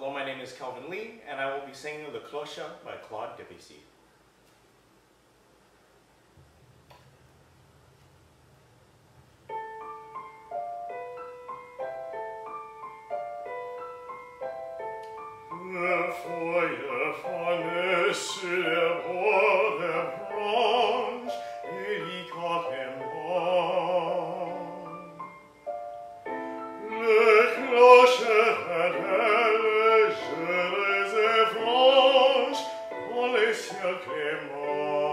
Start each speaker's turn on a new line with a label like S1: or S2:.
S1: Hello, my name is Kelvin Lee, and I will be singing the Cloche by Claude Debussy.
S2: che mo